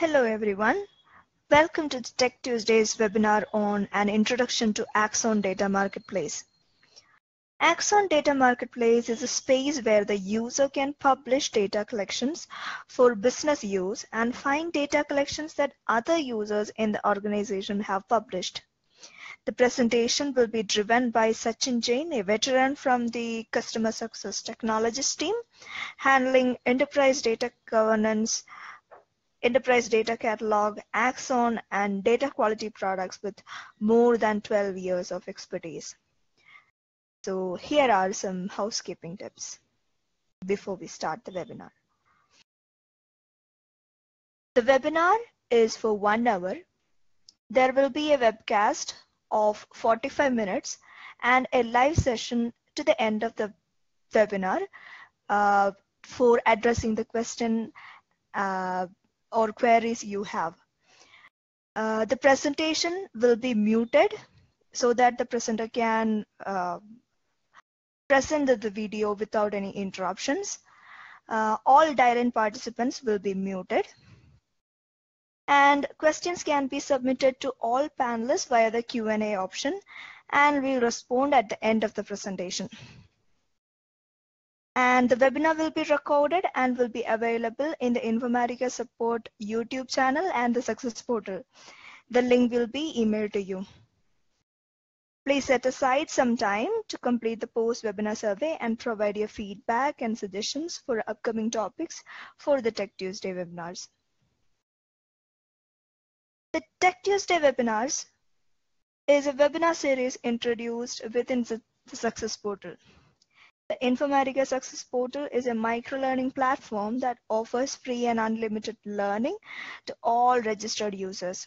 Hello everyone. Welcome to Tech Tuesday's webinar on an introduction to Axon Data Marketplace. Axon Data Marketplace is a space where the user can publish data collections for business use and find data collections that other users in the organization have published. The presentation will be driven by Sachin Jain, a veteran from the Customer Success Technologies team, handling enterprise data governance, enterprise data catalog, Axon, and data quality products with more than 12 years of expertise. So here are some housekeeping tips before we start the webinar. The webinar is for one hour. There will be a webcast of 45 minutes and a live session to the end of the webinar uh, for addressing the question uh, or queries you have. Uh, the presentation will be muted so that the presenter can uh, present the video without any interruptions. Uh, all dial-in participants will be muted. And questions can be submitted to all panelists via the Q&A option and we'll respond at the end of the presentation. And the webinar will be recorded and will be available in the Informatica Support YouTube channel and the Success Portal. The link will be emailed to you. Please set aside some time to complete the post-webinar survey and provide your feedback and suggestions for upcoming topics for the Tech Tuesday webinars. The Tech Tuesday webinars is a webinar series introduced within the, the Success Portal. The Informatica Success Portal is a micro-learning platform that offers free and unlimited learning to all registered users.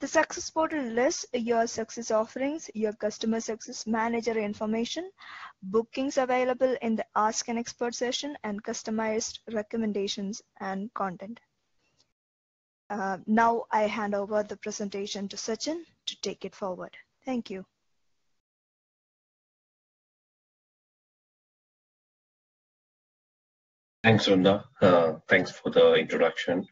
The Success Portal lists your success offerings, your customer success manager information, bookings available in the Ask an Expert session, and customized recommendations and content. Uh, now I hand over the presentation to Sachin to take it forward. Thank you. Thanks, Runda. Uh, thanks for the introduction.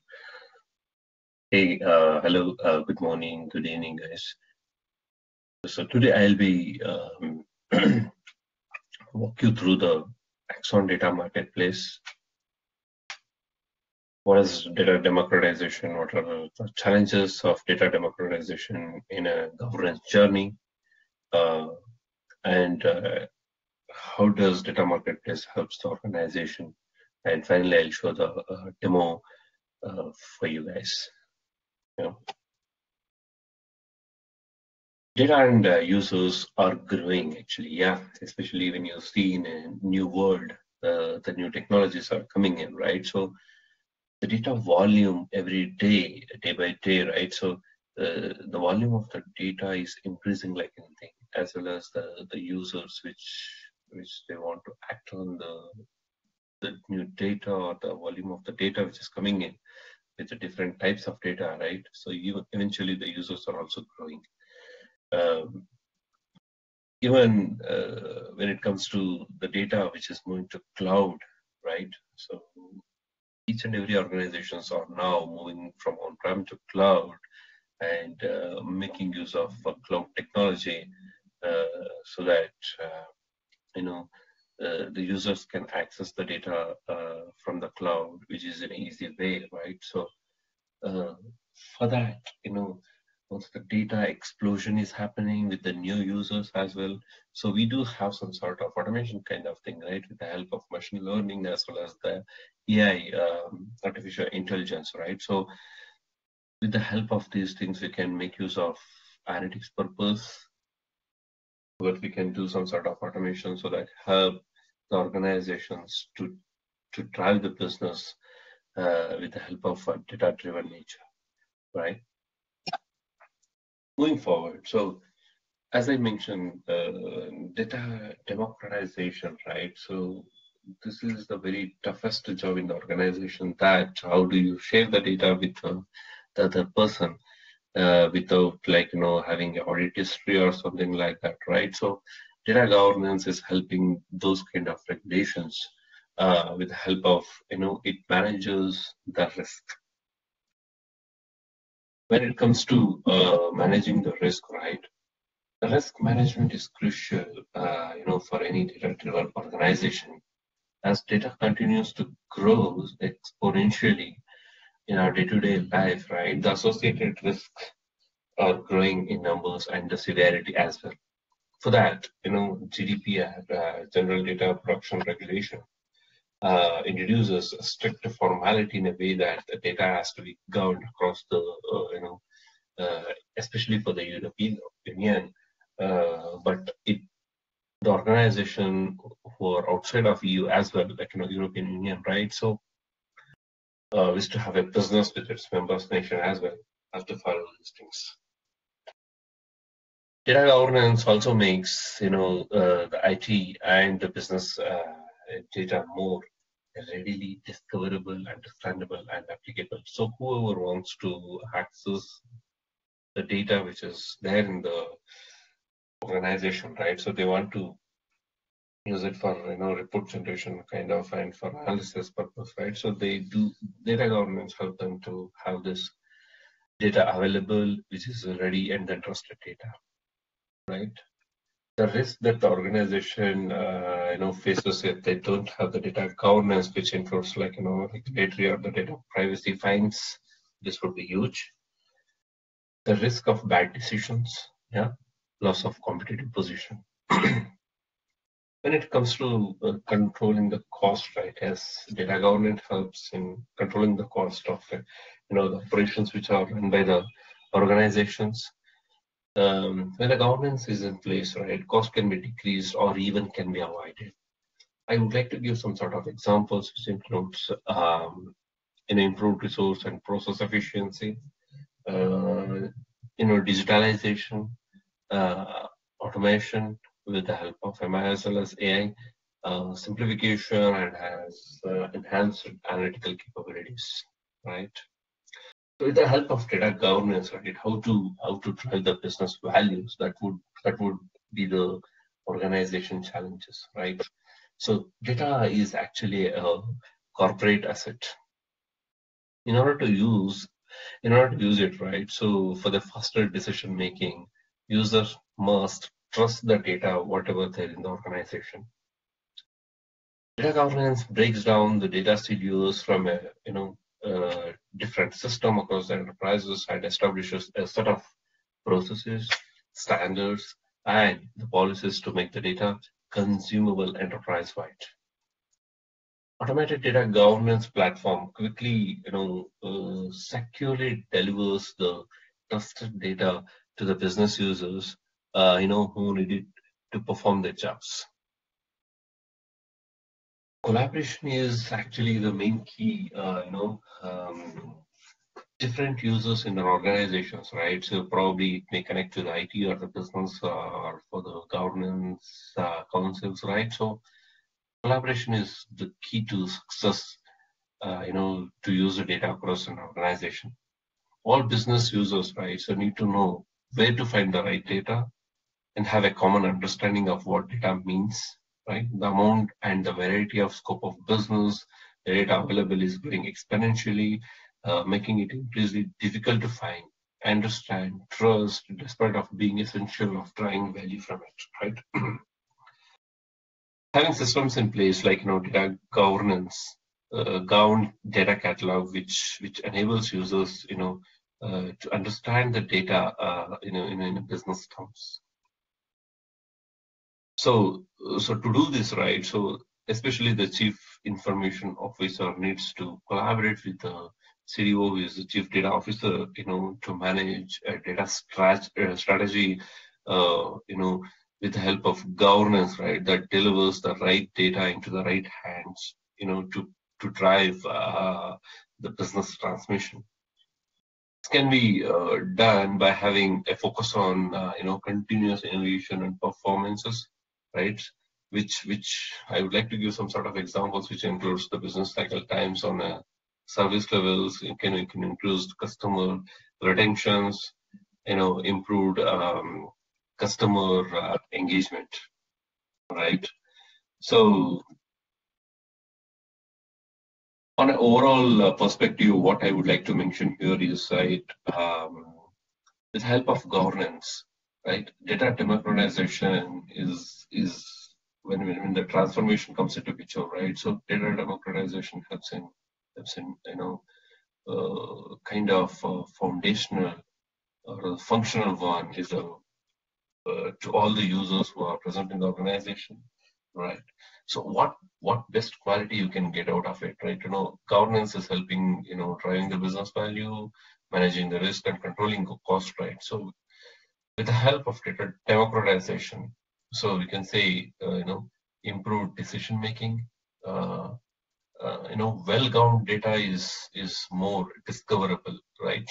Hey, uh, hello, uh, good morning, good evening, guys. So today I'll be um, walk you through the Axon Data Marketplace. What is data democratization? What are the challenges of data democratization in a governance journey? Uh, and uh, how does data marketplace helps the organization and finally I'll show the uh, demo uh, for you guys. Yeah. Data and uh, users are growing actually, yeah, especially when you see in a new world, uh, the new technologies are coming in, right? So the data volume every day, day by day, right? So the volume of the data is increasing like anything, as well as the, the users which which they want to act on the the new data or the volume of the data which is coming in with the different types of data, right? So you, eventually the users are also growing. Um, even uh, when it comes to the data which is moving to cloud, right? So each and every organizations are now moving from on-prem to cloud and uh, making use of uh, cloud technology uh, so that uh, you know uh, the users can access the data uh, from the cloud, which is an easy way, right? So uh, for that, you know, once the data explosion is happening with the new users as well. So we do have some sort of automation kind of thing, right? With the help of machine learning as well as the AI, um, artificial intelligence, right? So with the help of these things, we can make use of analytics purpose but we can do some sort of automation so that help the organizations to to drive the business uh, with the help of a data-driven nature, right? Moving forward, so as I mentioned, uh, data democratization, right? So this is the very toughest job in the organization. That how do you share the data with uh, the other person? Uh, without like you know having audit history or something like that right so data governance is helping those kind of regulations uh, with the help of you know it manages the risk when it comes to uh, managing the risk, right? The risk management is crucial, uh, you know, for any data-driven organization. As data continues to grow exponentially in our day-to-day life, right? The associated risks are growing in numbers and the severity as well. For that, you know, GDPR, uh, General Data Protection Regulation, uh, introduces a strict formality in a way that the data has to be governed across the, uh, you know, uh, especially for the European Union. Uh, but it, the organization who are outside of EU as well, like you know, European Union, right? So, is to have a business with its members nation as well, have to follow these things. Data governance also makes you know uh, the IT and the business uh, data more readily discoverable, understandable, and applicable. So whoever wants to access the data which is there in the organization, right? So they want to use it for you know report generation kind of and for analysis purpose, right? So they do data governance help them to have this data available, which is ready and then trusted data, right? the risk that the organization uh, you know faces if they don't have the data governance, which includes like you know regulatory or the data privacy fines, this would be huge. The risk of bad decisions, yeah, loss of competitive position. when it comes to uh, controlling the cost, right, as data governance helps in controlling the cost of uh, you know the operations which are run by the organizations um, when the governance is in place, right, cost can be decreased or even can be avoided. I would like to give some sort of examples, which includes um, an improved resource and process efficiency, uh, you know, digitalization, uh, automation with the help of MI as well as AI, uh, simplification and has uh, enhanced analytical capabilities, right? So with the help of data governance, right, how to how to drive the business values that would that would be the organization challenges, right? So data is actually a corporate asset. In order to use, in order to use it, right? So for the faster decision making, users must trust the data, whatever there in the organization. Data governance breaks down the data studios from a you know different system across the enterprises and establishes a set of processes, standards, and the policies to make the data consumable enterprise-wide. Automated data governance platform quickly, you know, uh, securely delivers the trusted data to the business users, uh, you know, who needed to perform their jobs collaboration is actually the main key, uh, you know, um, different users in our organizations, right? So probably it may connect to the IT or the business uh, or for the governance uh, councils, right? So collaboration is the key to success, uh, you know, to use the data across an organization. All business users, right, so need to know where to find the right data and have a common understanding of what data means right? The amount and the variety of scope of business, the data available is growing exponentially, uh, making it increasingly difficult to find, understand, trust, despite of being essential of drawing value from it, right? Having systems in place like you know data governance, uh, data catalog, which which enables users you know uh, to understand the data uh, you know in, in business terms. So, so to do this right, so especially the chief information officer needs to collaborate with the CDO, who is the chief data officer, you know, to manage a data strat uh, strategy, uh, you know, with the help of governance, right, that delivers the right data into the right hands, you know, to to drive uh, the business transmission. This can be uh, done by having a focus on, uh, you know, continuous innovation and performances right? Which which I would like to give some sort of examples, which includes the business cycle times on a service levels. It can it can include customer retentions, you know, improved um, customer uh, engagement, right? So on an overall uh, perspective, what I would like to mention here is right, um, with help of governance, right? Data democratization is is when, when the transformation comes into picture, right? So data democratization helps in helps in you know uh, kind of uh, foundational or functional one is a uh, to all the users who are present in the organization, right? So what what best quality you can get out of it, right? You know, governance is helping, you know, driving the business value, managing the risk, and controlling cost, right? So with the help of data democratization, so we can say, uh, you know, improved decision making. Uh, uh, you know, well-governed data is is more discoverable, right?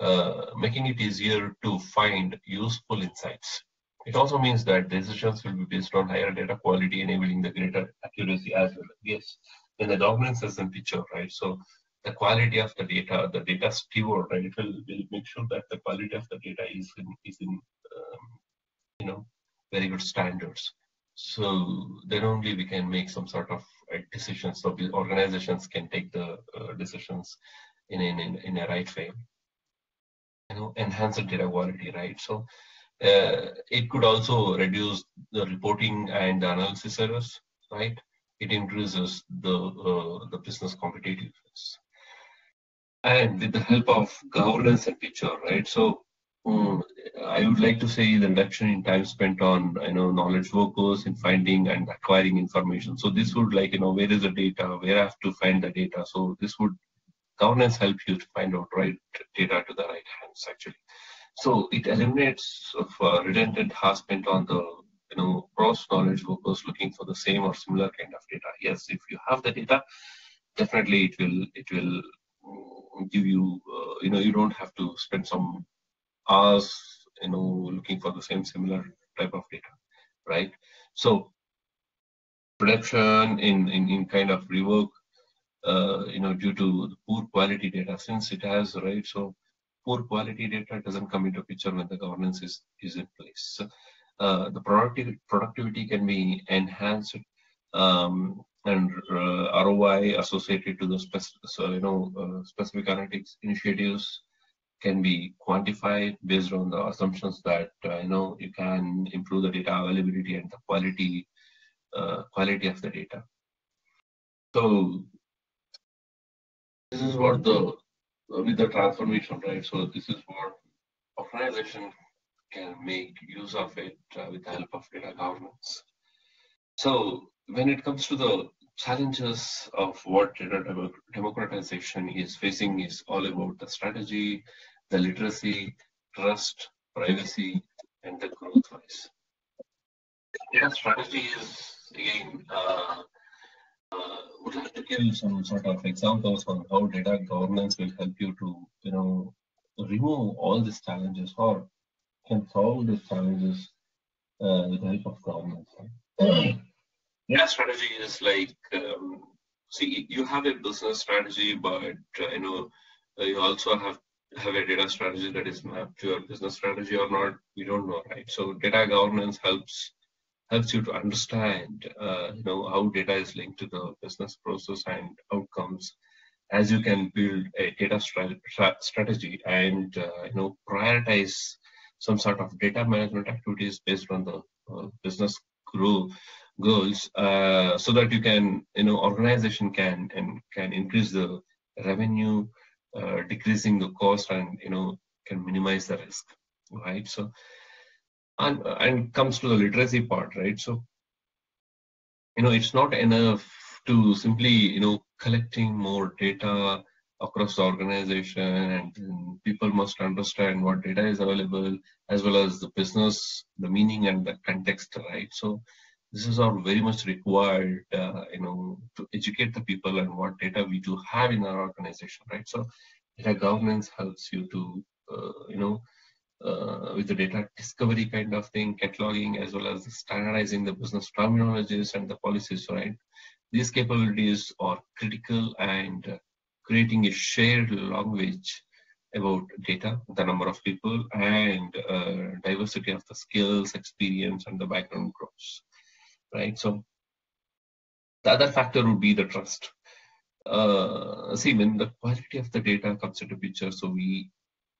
Uh, making it easier to find useful insights. It also means that decisions will be based on higher data quality, enabling the greater accuracy as well. Yes, when the governance is in picture, right? So the quality of the data, the data steward, right? It will, will make sure that the quality of the data is in, is in um, you know, very good standards. So then only we can make some sort of decisions. So the organizations can take the uh, decisions in, in, in a right way. You know, enhance the data quality, right? So uh, it could also reduce the reporting and the analysis errors, right? It increases the uh, the business competitiveness. And with the help of governance and picture, right? So um, I would like to say the reduction in time spent on you know knowledge workers in finding and acquiring information. So this would like you know where is the data, where I have to find the data. So this would governance help you to find out right data to the right hands actually. So it eliminates of uh, redundant harassment on the you know cross knowledge workers looking for the same or similar kind of data. Yes, if you have the data, definitely it will it will give you uh, you know you don't have to spend some hours you know looking for the same similar type of data, right? So production in in, in kind of rework uh, you know due to poor quality data since it has right so poor quality data doesn't come into picture when the governance is, is in place. So, uh, the productivity, productivity can be enhanced um, and uh, ROI associated to the specific, so, you know, uh, specific analytics initiatives can be quantified based on the assumptions that uh, you know you can improve the data availability and the quality uh, quality of the data. So this is what the with the transformation, right? So this is what organization can make use of it uh, with the help of data governance. So when it comes to the challenges of what data democratization is facing is all about the strategy, the literacy, trust, privacy, and the growth wise. Data strategy is again uh, uh, would like to give some sort of examples on how data governance will help you to, you know, remove all these challenges or can solve these challenges uh, with the help of governance. data strategy is like, um, see, you have a business strategy, but uh, you know, uh, you also have have a data strategy that is mapped to your business strategy or not. We don't know, right? So data governance helps helps you to understand uh, you know how data is linked to the business process and outcomes as you can build a data strategy and uh, you know prioritize some sort of data management activities based on the uh, business grow goals uh, so that you can you know organization can and can increase the revenue uh, decreasing the cost and you know can minimize the risk right? So and and comes to the literacy part right? So you know it's not enough to simply you know collecting more data across the organization and people must understand what data is available as well as the business the meaning and the context right? So this is all very much required uh, you know to educate the people and what data we do have in our organization right so data governance helps you to uh, you know uh, with the data discovery kind of thing, cataloging, as well as standardizing the business terminologies and the policies, right? These capabilities are critical and creating a shared language about data, the number of people, and uh, diversity of the skills, experience, and the background grows, right? So the other factor would be the trust. uh, see when the quality of the data comes into picture, so we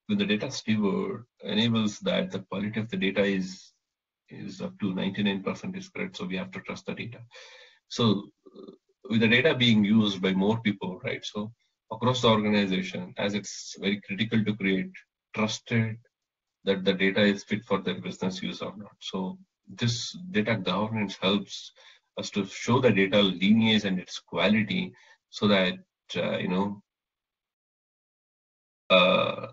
when the data steward enables that the quality of the data is is up to 99% is correct, so we have to trust the data. So with the data being used by more people, right? So across the organization, as it's very critical to create trusted that the data is fit for their business use or not. So this data governance helps us to show the data lineage and its quality so that uh, you know uh,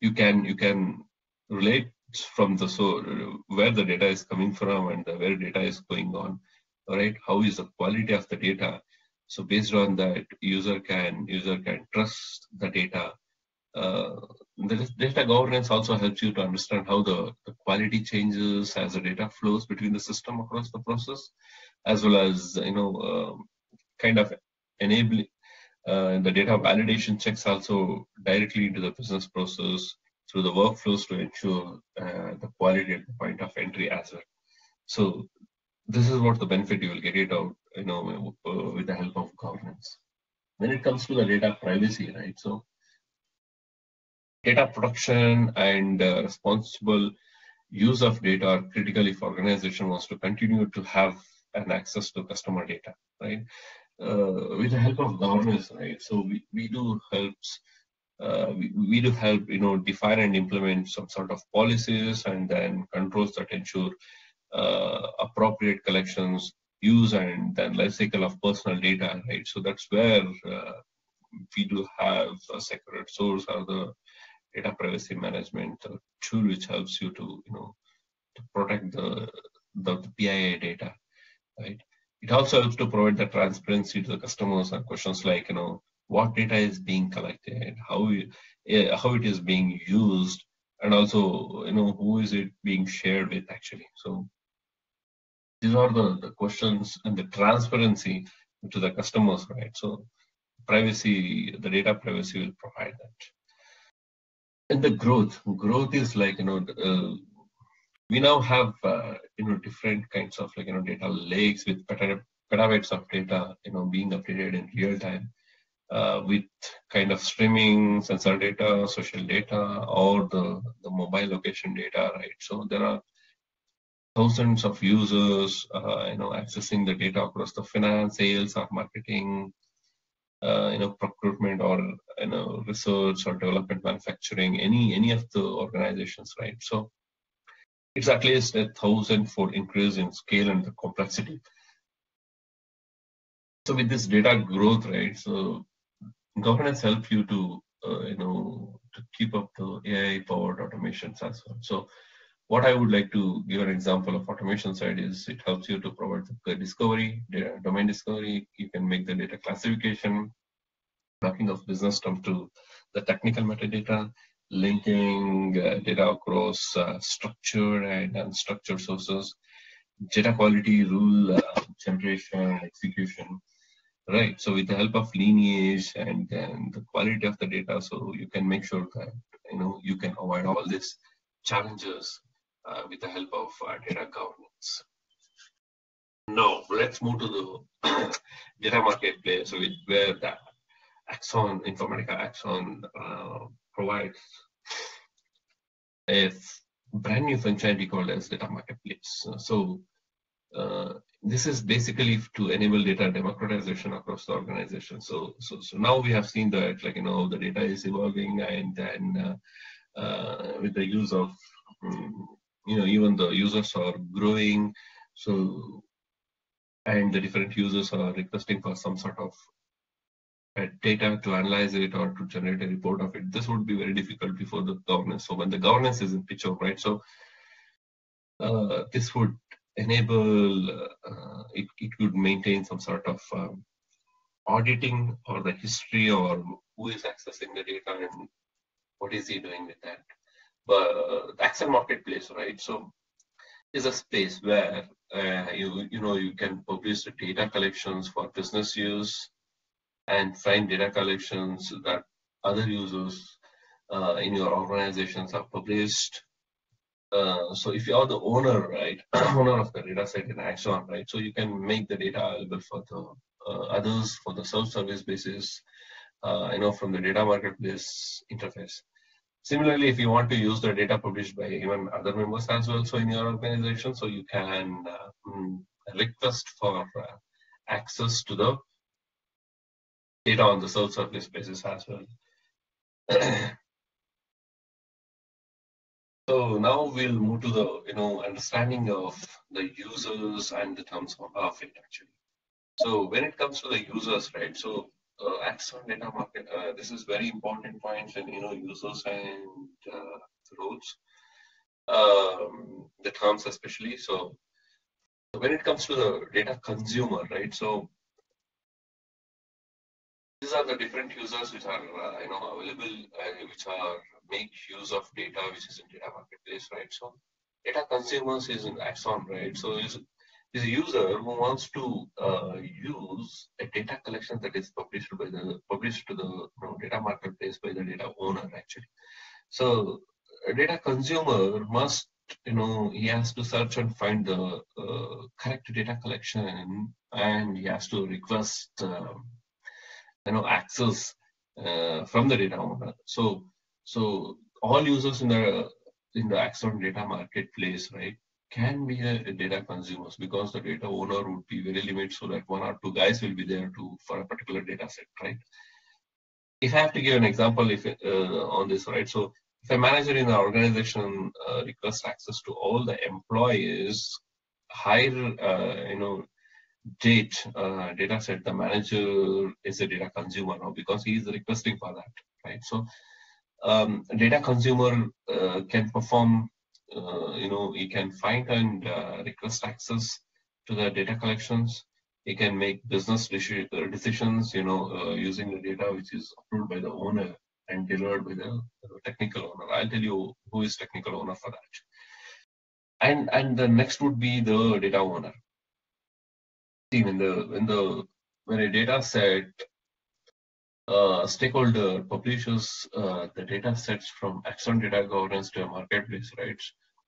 you can you can relate from the so where the data is coming from and where data is going on all right? How is the quality of the data? So based on that user can user can trust the data uh, the data governance also helps you to understand how the, the quality changes as the data flows between the system across the process as well as you know um, kind of enabling uh, the data validation checks also directly into the business process through the workflows to ensure uh, the quality at the point of entry as well. So this is what the benefit you will get it out, you know, uh, with the help of governance. When it comes to the data privacy, right? So data protection and uh, responsible use of data are critical if organization wants to continue to have an access to customer data, right? Uh, with the help of governance, right? So we, we do helps uh, we, we do help you know define and implement some sort of policies and then controls that ensure uh, appropriate collections use and then life cycle of personal data right so that's where uh, we do have a Secure@Source or the data privacy management uh, tool which helps you to you know to protect the the, the data right it also helps to provide the transparency to the customers and questions like you know what data is being collected, how it, eh, how it is being used, and also you know who is it being shared with actually. So these are the, the questions and the transparency to the customers, right? So privacy, the data privacy will provide that. And the growth, growth is like you know. Uh, we now have uh, you know different kinds of like you know data lakes with petabytes of data you know being updated in real time uh, with kind of streaming sensor data, social data, or the, the mobile location data, right? So there are thousands of users, uh, you know, accessing the data across the finance, sales, or marketing, uh, you know, procurement, or you know, research or development, manufacturing, any any of the organizations, right? So it's at least a thousand-fold increase in scale and the complexity. So with this data growth, right? So governance help you to uh, you know to keep up the AI powered automations as well. So what I would like to give an example of automation side is it helps you to provide the discovery, data, domain discovery. You can make the data classification, mapping of business terms to the technical metadata, linking uh, data across uh, structured and unstructured sources, data quality rule uh, generation, execution right? So with the help of lineage and the quality of the data, so you can make sure that you know you can avoid all these challenges with the help of uh, data governance. Now let's move to the data marketplace, with where the Axon Informatica Axon uh, provides a brand new functionality called as data marketplace. So uh, this is basically to enable data democratization across the organization. So, so, so now we have seen that, like you know, the data is evolving, and then uh, uh, with the use of, um, you know, even the users are growing. So, and the different users are requesting for some sort of data to analyze it or to generate a report of it. This would be very difficult before the governance. So when the governance is in picture, right? So uh, this would enable, uh, it, it could maintain some sort of um, auditing or the history or who is accessing the data and what is he doing with that. Uh, Axon Marketplace, right? So is a space where uh, you you know you can publish the data collections for business use and find data collections that other users uh, in your organizations have published uh, so if you are the owner, right, owner of the data set in Axon, right, so you can make the data available for the uh, others for the self-service basis, uh, you know, from the data marketplace interface. Similarly, if you want to use the data published by even other members as well, so in your organization, so you can uh, mm, request for uh, access to the data on the self-service basis as well. so now we'll move to the you know understanding of the users and the terms of it actually. So when it comes to the users, right? So uh, Axon data market, uh, this is very important points and you know users and uh, roles, um, the terms especially. So when it comes to the data consumer, right? So these are the different users which are uh, you know available, which are make use of data which is in data marketplace, right? So data consumers is in Axon, right? So is a user who wants to uh, use a data collection that is published by the published to the you know, data marketplace by the data owner actually. So a data consumer must you know he has to search and find the uh, correct data collection and he has to request um, you know access uh, from the data owner. So so all users in the in the Axon data marketplace, right, can be a, data consumers because the data owner would be very limited so that one or two guys will be there to for a particular data set, right? If I have to give an example if uh, on this, right? So if a manager in the organization uh, requests access to all the employees, higher, uh, you know, date uh, data set, the manager is a data consumer now because he is requesting for that, right? So um, data consumer uh, can perform you know, you can find and uh, request access to the data collections. You can make business uh, decisions, you know, using the data which is approved by the owner and delivered by the technical owner. I'll tell you who is technical owner for that. And and the next would be the data owner. See, when the when the when a data set uh, stakeholder publishes uh, the data sets from Axon Data Governance to a marketplace, right?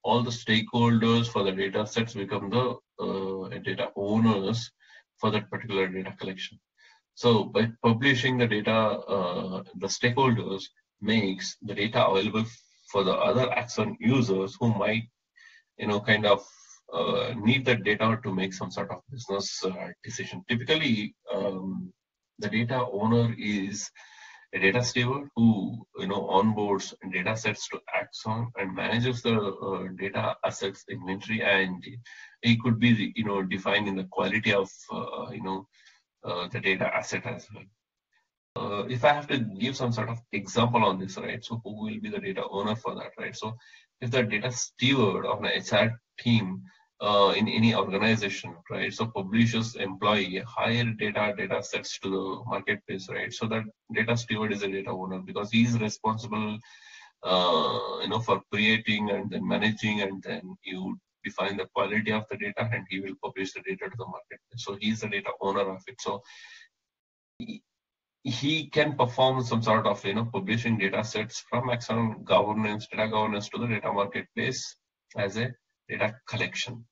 All the stakeholders for the data sets become the uh, data owners for that particular data collection. So by publishing the data, uh, the stakeholders makes the data available for the other Axon users who might, you know, kind of uh, need that data to make some sort of business uh, decision. Typically, um, the data owner is a data steward who you know onboards data sets to Axon and manages the uh, data assets inventory and it could be you know defined in the quality of uh, you know uh, the data asset as well. Uh, if I have to give some sort of example on this, right? So who will be the data owner for that, right? So if the data steward of an HR team uh, in any organization, right? So publishers employ higher data data sets to the marketplace, right? So that data steward is a data owner because he is responsible, uh, you know, for creating and then managing, and then you define the quality of the data, and he will publish the data to the marketplace. So he is the data owner of it. So he, he can perform some sort of you know publishing data sets from external governance, data governance to the data marketplace as a data collection.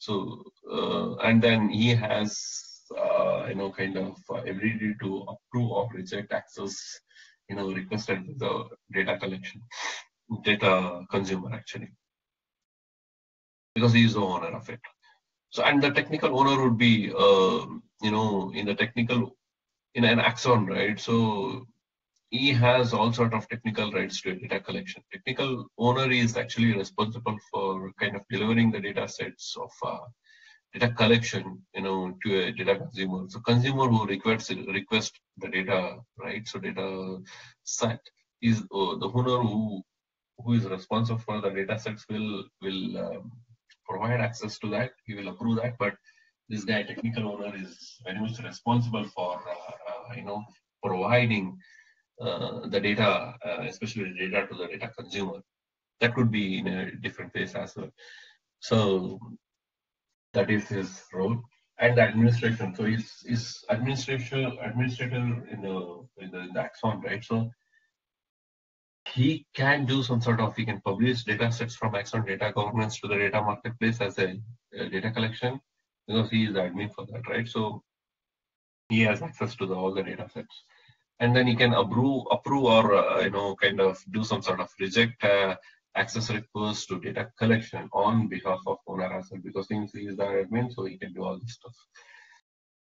So, uh, and then he has, uh, you know, kind of ability to approve or reject access, you know, requested the data collection, data consumer actually, because he is the owner of it. So, and the technical owner would be, uh, you know, in the technical, in an Axon, right? So he has all sort of technical rights to data collection. Technical owner is actually responsible for kind of delivering the data sets of uh, data collection, you know, to a data consumer. So consumer who requests request the data, right? So data set is uh, the owner who who is responsible for the data sets will will um, provide access to that. He will approve that, but this guy, technical owner, is very much responsible for uh, uh you know providing the data, uh, especially the data to the data consumer. That could be in a different place as well. So that is his role and the administration. So he's, he's administration administrator in the, in the in the Axon, right? So he can do some sort of he can publish data sets from Axon data governance to the data marketplace as a, a data collection because he is the admin for that, right? So he has access to the, all the data sets and then he can approve approve or uh, you know kind of do some sort of reject uh, access request to data collection on behalf of owner as well because since he is the admin so he can do all this stuff.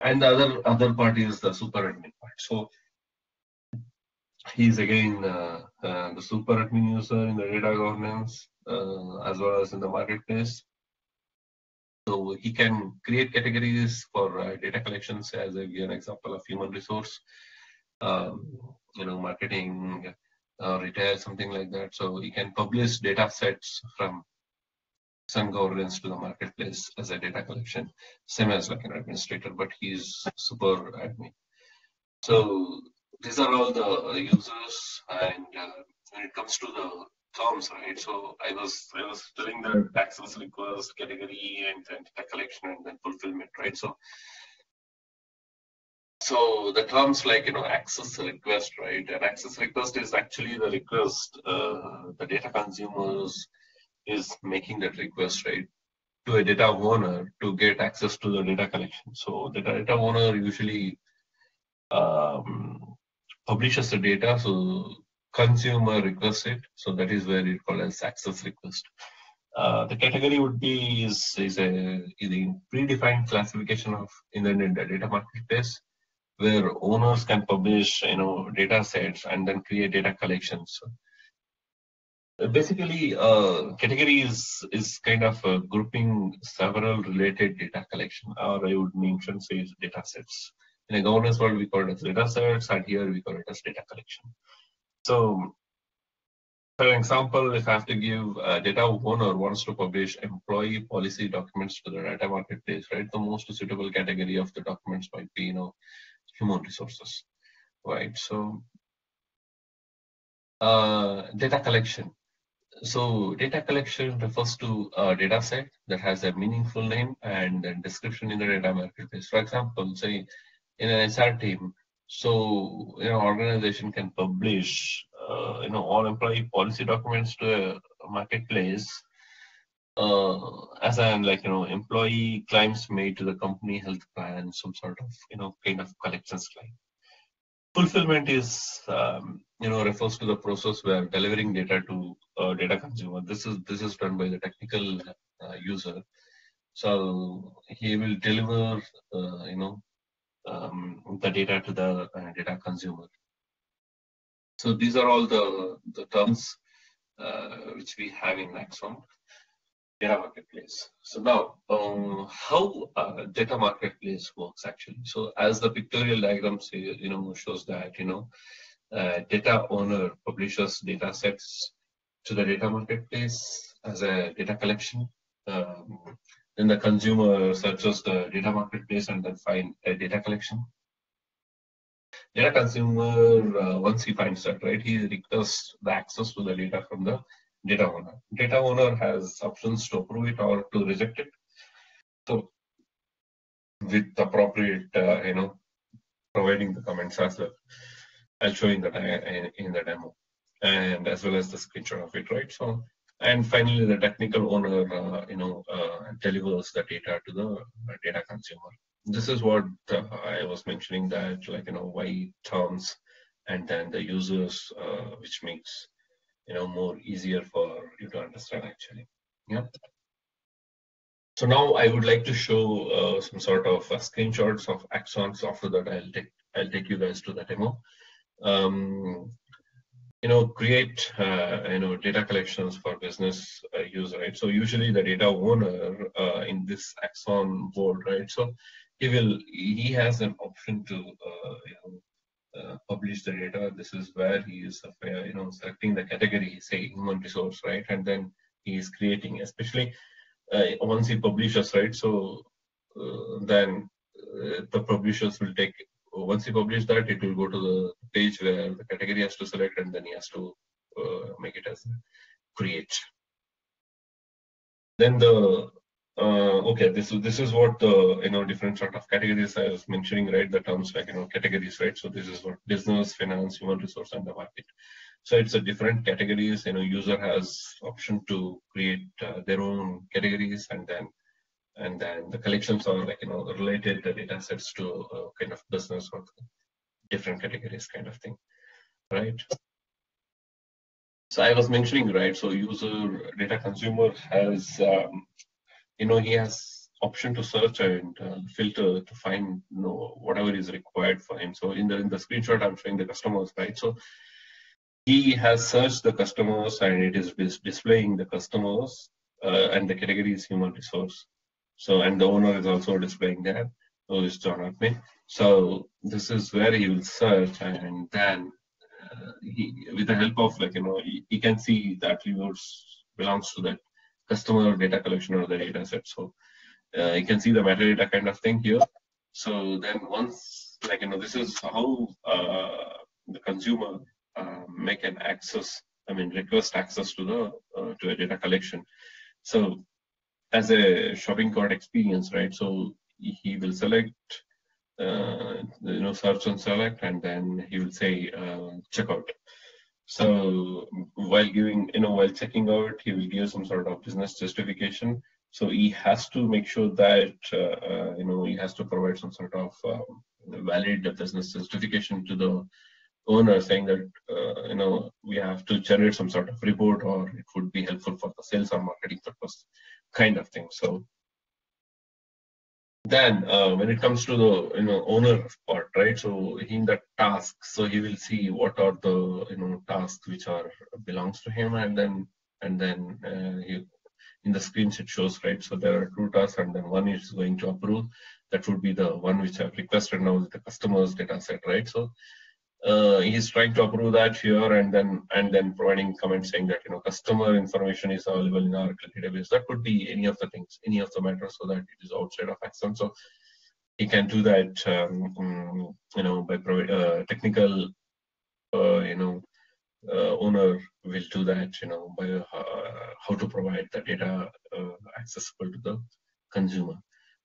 And the other other part is the super admin part. So he's again uh, uh, the super admin user in the data governance uh, as well as in the marketplace. So he can create categories for uh, data collections as a, an example of human resource, um, you know, marketing, uh, retail, something like that. So he can publish data sets from some governance to the marketplace as a data collection, same as like an administrator, but he's super admin. So these are all the users and uh, when it comes to the terms, right? So I was I was telling the access request category and then data collection and then fulfillment, right? So so the terms like you know access request, right? An access request is actually the request uh, the data consumers is making that request, right? To a data owner to get access to the data collection. So the data owner usually um, publishes the data. So consumer requests it. So that is where it called as access request. Uh, the category would be is, is a, is a predefined classification of in the, in the data marketplace where owners can publish you know data sets and then create data collections. Basically, uh, category is is kind of uh, grouping several related data collection, or I would mention say data sets. In a governance world, we call it as data sets, and here we call it as data collection. So, for example, if I have to give a data owner wants to publish employee policy documents to the data marketplace, right? The most suitable category of the documents might be, you know, human resources, right? So, uh, data collection. So data collection refers to a data set that has a meaningful name and a description in the data marketplace. For example, say in an HR team, so, you know, organization can publish, uh, you know, all employee policy documents to a marketplace uh, as an like, you know, employee claims made to the company health plan, some sort of, you know, kind of collections claim. Fulfillment is, um, you know, refers to the process where delivering data to a data consumer. This is this is done by the technical uh, user. So he will deliver, uh, you know, um, the data to the uh, data consumer. So these are all the, the terms uh, which we have in Axon data marketplace. So now, um, how uh, data marketplace works actually. So as the pictorial diagram say, you know, shows that, you know, uh, data owner publishes data sets to the data marketplace as a data collection. Um, then the consumer searches the data marketplace and then find a data collection. Data consumer, uh, once he finds that, right, he requests the access to the data from the data owner. Data owner has options to approve it or to reject it. So with appropriate, uh, you know, providing the comments as well. I'll show in, in the demo and as well as the screenshot of it, right? So and finally, the technical owner, uh, you know, uh, delivers the data to the data consumer. This is what uh, I was mentioning that, like, you know, why terms and then the users, uh, which makes, you know, more easier for you to understand actually. Yeah. So now I would like to show uh, some sort of uh, screenshots of Axons. After that, I'll take I'll take you guys to the demo. Um, you know, create, uh, you know, data collections for business uh, use, right? So usually the data owner uh, in this Axon board, right? So he will, he has an option to, uh, you know, uh, publish the data. This is where he is, uh, you know, selecting the category, say human resource, right? And then he is creating, especially once he publishes, right? So then the publishers will take once he publish that, it will go to the page where the category has to select and then he has to uh, make it as create. Then the uh, okay, this is this is what the you know different sort of categories I was mentioning, right? The terms like you know categories, right? So this is what business, finance, human resource, and the market. So it's a different categories. You know, user has option to create uh, their own categories and then and then the collections are like you know related the data sets to uh, kind of business or different categories kind of thing right so i was mentioning right so user data consumer has um, you know he has option to search and uh, filter to find you know whatever is required for him. So in the in the screenshot i'm showing the customers right? So he has searched the customers and it is displaying the customers uh, and the category is human resource. So, and the owner is also displaying there, who is John Admin. So this is where he will search and then uh, he, with the help of like, you know, he, he, can see the attributes belongs to that customer data collection or the data set. So uh, you can see the metadata kind of thing here. So then once, like, you know, this is how uh, the consumer uh, make an access, I mean, request access to the, uh, to a data collection. So as a shopping cart experience, right? So he will select, uh, you know, search and select, and then he will say uh, checkout. So while giving, you know, while checking out, he will give some sort of business justification. So he has to make sure that, uh, uh you know, he has to provide some sort of um, valid business justification to the owner saying that uh, you know we have to generate some sort of report or it would be helpful for the sales or marketing purpose kind of thing. So then uh, when it comes to the you know owner part, right? So in the task so he will see what are the you know tasks which are belongs to him, and then and then uh, he, in the screens it shows right. So there are two tasks, and then one is going to approve. That would be the one which I've requested now with the customers data set, right? So uh, he's trying to approve that here and then and then providing comments saying that you know customer information is available in our database. That could be any of the things, any of the matters, so that it is outside of Axon. So he can do that, um, mm, you know, by uh, technical, uh, you know, uh, owner will do that, you know, by uh, how to provide the data uh, accessible to the consumer.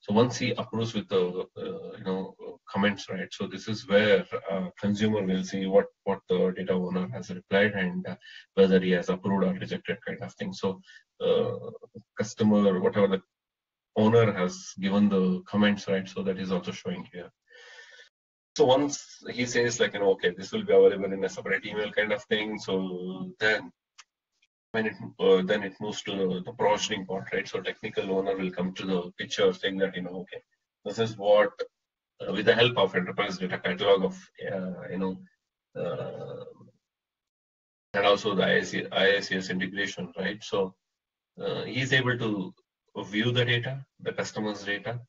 So once he approves with the uh, you know comments, right? So this is where uh, consumer will see what what the data owner has replied and uh, whether he has approved or rejected kind of thing. So customer, or whatever the owner has given the comments, right? So that is also showing here. So once he says like, you know, okay, this will be available in a separate email kind of thing. So then when it uh, then it moves to the, provisioning part, right? So technical owner will come to the picture saying that you know, okay, this is what uh, with the help of enterprise data catalog of uh, you know uh, and also the IIC, IICS integration, right? So uh, he's able to view the data, the customer's data,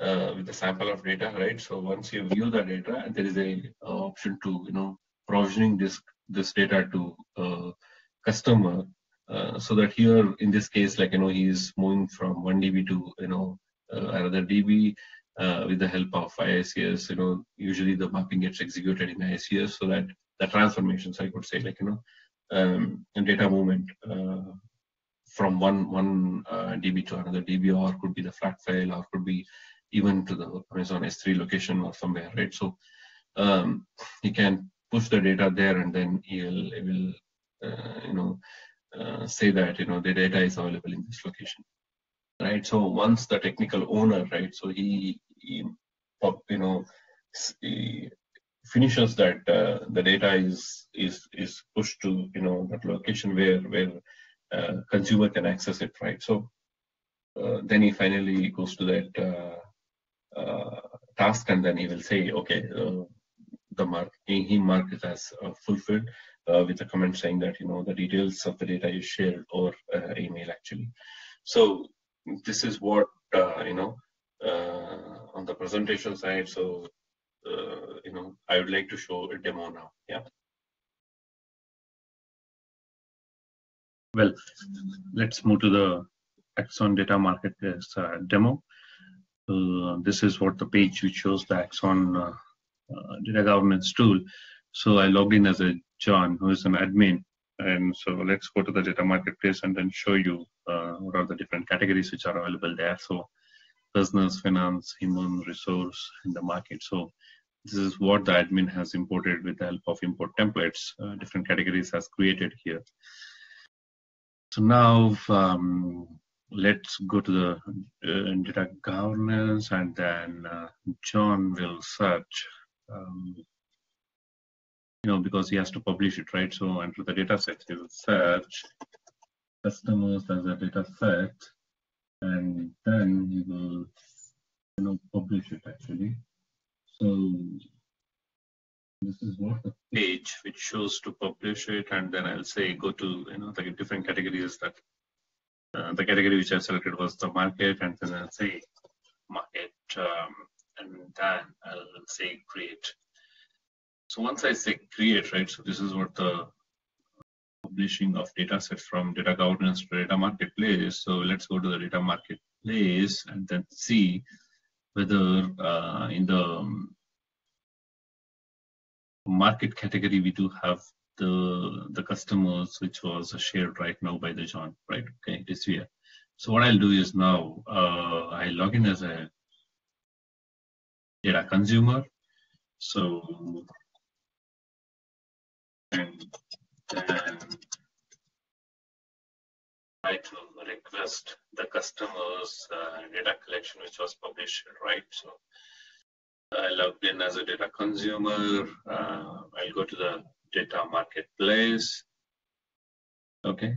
uh, with a sample of data, right? So once you view the data, there is a option to you know provisioning this this data to customer uh, so that here in this case like you know he's moving from one db to you know uh, another db uh, with the help of IICS, you know, usually the mapping gets executed in IICS so that the transformations, I could say, like, you know, um, data movement uh, from one one uh, DB to another DB, or could be the flat file, or could be even to the Amazon S3 location or somewhere, right? So um, he can push the data there, and then he'll he will, you know, uh, say that you know the data is available in this location right? So once the technical owner right so he, he you know he finishes that uh, the data is is is pushed to you know that location where where uh, consumer can access it right? So uh, then he finally goes to that uh, task and then he will say okay the mark he, mark it as fulfilled. uh, with a comment saying that you know the details of the data is shared or uh, email actually. So this is what uh, you know uh, on the presentation side. So uh, you know I would like to show a demo now. Yeah. Well, let's move to the Axon Data Marketplace uh, demo. this is what the page which shows the Axon data governance tool. So I logged in as a John, who is an admin. And so let's go to the data marketplace and then show you uh, what are the different categories which are available there. So business, finance, human resource, and the market. So this is what the admin has imported with the help of import templates. Uh, different categories has created here. So now um, let's go to the uh, data governance and then uh, John will search, um, you know, because he has to publish it, right? So enter the data set, he will search customers as a data set and then he will, you know, publish it actually. So this is what the page which shows to publish it and then I'll say go to, you know, the different categories that uh, the category which I selected was the market, and then I'll say market, um, and then I'll say create. So once I say create, right, so this is what the publishing of data set from data governance to data marketplace. So let's go to the data marketplace and then see whether uh, in the market category we do have the the customers which was shared right now by the John, right? Okay, it is here. So what I'll do is now uh, I log in as a data consumer. So and then try to request the customer's uh, data collection which was published, right? So I logged in as a data consumer. Uh, I'll go to the data marketplace. Okay,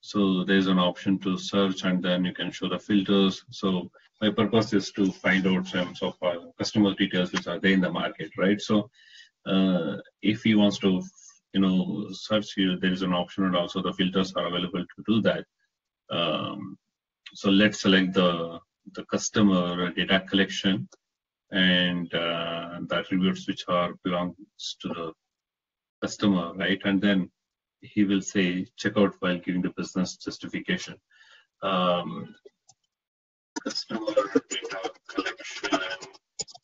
so there's an option to search and then you can show the filters. So my purpose is to find out some of uh, customer details which are there in the market, right? So uh, if he wants to, you know, search here, there is an option and also the filters are available to do that. Um, so let's select the the customer data collection and uh, the attributes which are belongs to the customer, right? And then he will say checkout while giving the business justification. Um, customer data collection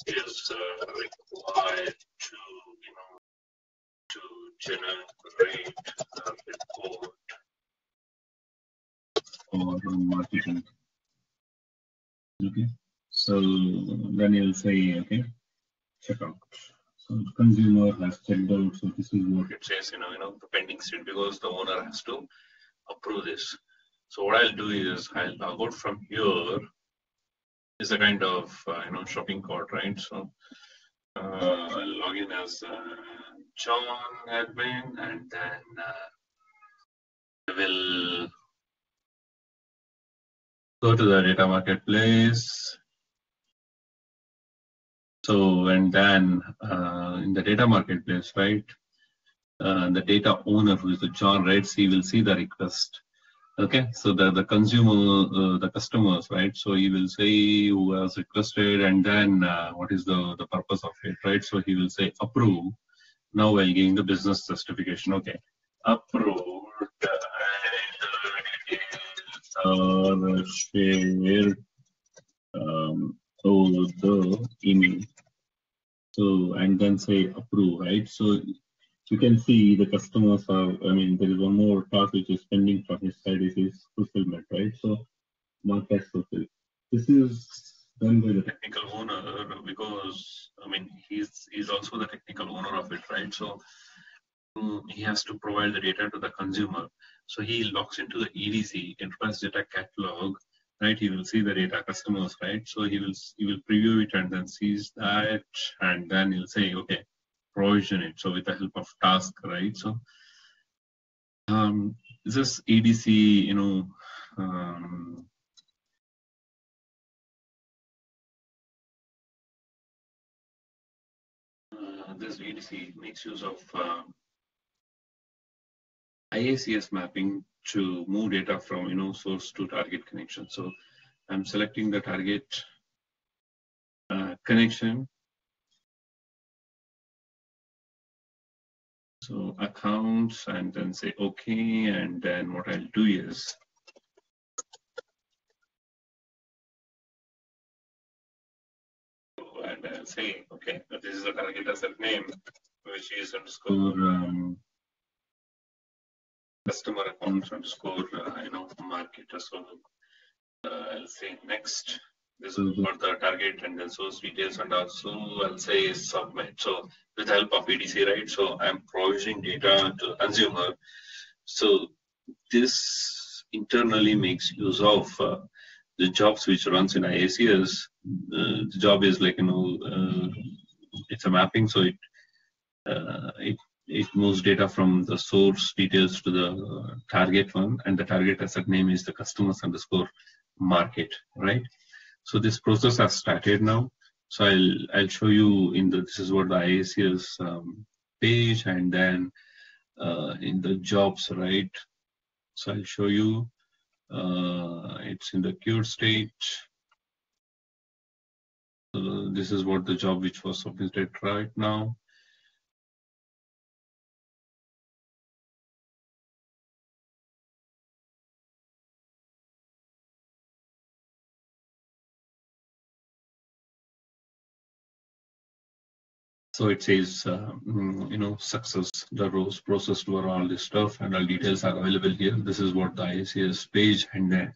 is uh, required generate a report for marketing. Okay, so then you'll say, okay, check out. So the consumer has checked out. So this is what it says, you know, you know, the pending state because the owner has to approve this. So what I'll do is I'll log out from here. Is a kind of uh, you know shopping cart, right? So uh, I'll log in as uh, John admin, and then uh, I will go to the data marketplace so, and then uh, in the data marketplace, right, uh, the data owner, who is the John Wrights, he will see the request. Okay, so the, the consumer, uh, the customers, right? So he will say who has requested and then uh, what is the, the purpose of it, right? So he will say approve. Now while giving the business justification, okay, approved uh, shared um, the email so and then say approve right? So you can see the customers are i mean there is one more task which is pending from his side is fulfillment right? So mark as fulfilled this is the technical owner because i mean he's he's also the technical owner of it right so um, he has to provide the data to the consumer so he logs into the edc enterprise data catalog right? He will see the data customers, right? So he will he will preview it and then sees that, and then he'll say, okay, provision it. So with the help of task, right? So um, this EDC, you know, um, this EDC makes use of uh, IICS mapping to move data from you know source to target connection. So I'm selecting the target uh, connection. So accounts and then say okay and then what I'll do is say okay this is the target asset name which is underscore um, customer accounts underscore uh, you know market so. Uh, I'll say next. This is for the target and then source details and also I'll say submit. So with the help of EDC right? So I'm provisioning data to the consumer. So this internally makes use of uh, the jobs which runs in IICS, uh, the job is like you know uh, it's a mapping, so it uh, it it moves data from the source details to the target one, and the target asset name is the customers underscore market, right? So this process has started now. So I'll I'll show you in the this is what the IICS um, page, and then uh, in the jobs, right? So I'll show you. Uh, it's in the queued state. So this is what the job which was submitted right now. So it says, uh, mm, you know, success, the rows processed were all this stuff and all details are available here. This is what the IICS page and then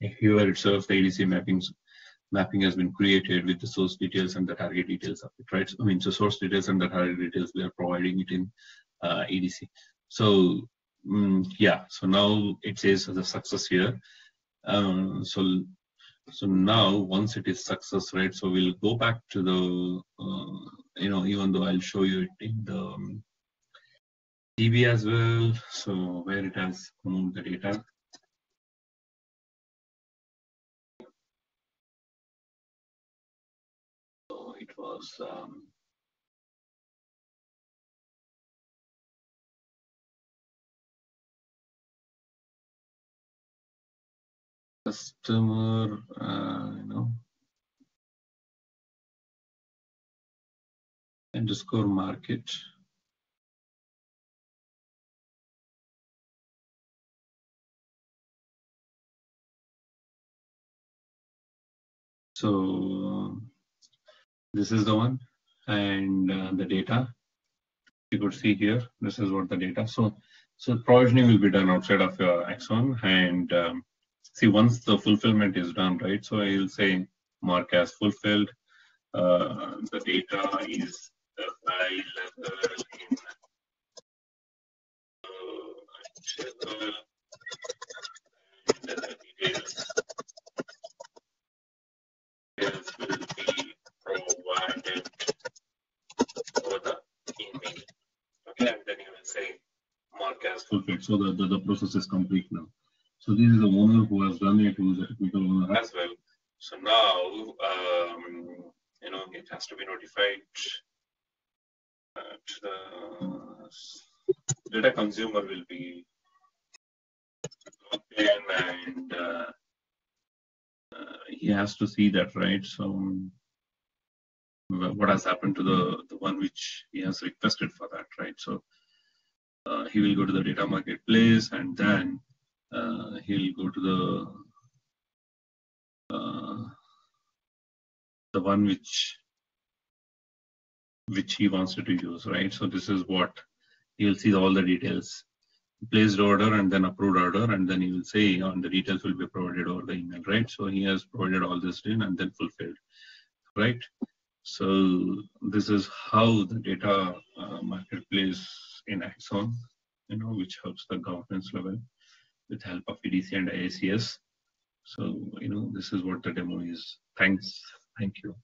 here itself, the EDC mappings mapping has been created with the source details and the target details of it, right? I mean, so source details and the target details, we are providing it in uh, EDC. So mm, yeah, so now it says the success here. Um, so so now once it is success, right? So we'll go back to the, uh, you know, even though I'll show you it in the um, DB as well. So where it has moved the data. So it was um, customer, uh, you know, underscore market. So this is the one and uh, the data you could see here. This is what the data. So so provisioning will be done outside of your Axon and um, see once the fulfillment is done, right? So I will say mark as fulfilled. Uh, the data is fulfilled. So the, the, the process is complete now. So this is the owner who has done it, who is a technical owner as well. So now, um, you know, it has to be notified data consumer will be and uh, uh, he has to see that, right? So what has happened to the, the one which he has requested for that, right? So uh, he will go to the data marketplace and then uh, he'll go to the uh, the one which which he wants to use, right? So this is what you'll see all the details. Placed order and then approved order, and then he will say on the details will be provided over the email, right? So he has provided all this in and then fulfilled, right? So this is how the data uh, marketplace in Axon, you know, which helps the governance level with help of EDC and IICS. So, you know, this is what the demo is. Thanks. Thank you.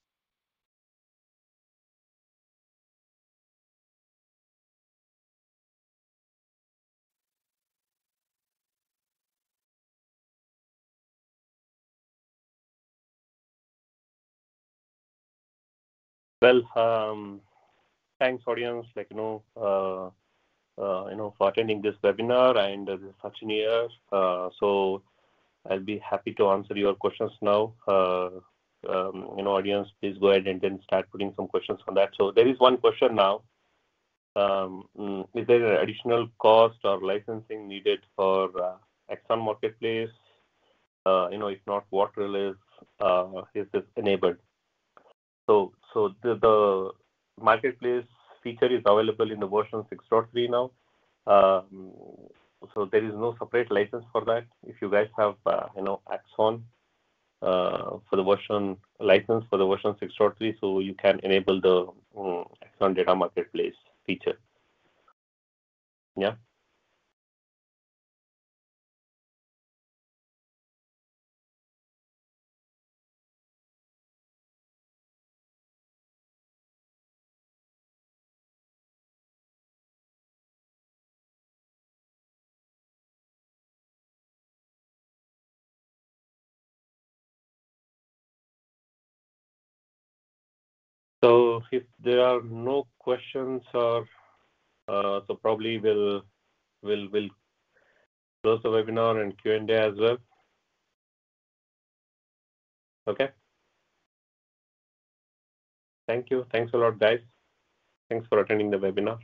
Well, um, thanks audience, like, you know, uh, uh, you know, for attending this webinar and uh, this is Sachin so I'll be happy to answer your questions now. Um, you know, audience, please go ahead and then start putting some questions on that. So there is one question now. Um, mm, is there an additional cost or licensing needed for Axon Marketplace? You know, if not, what release is this enabled? So, so the, the marketplace feature is available in the version 6.3 now. Um, so there is no separate license for that. If you guys have, uh, you know, Axon uh, for the version license for the version 6.3, so you can enable the um, Axon Data Marketplace feature. Yeah. If there are no questions or uh, so probably we'll close the webinar and Q&A as well. Okay. Thank you. Thanks a lot, guys. Thanks for attending the webinar.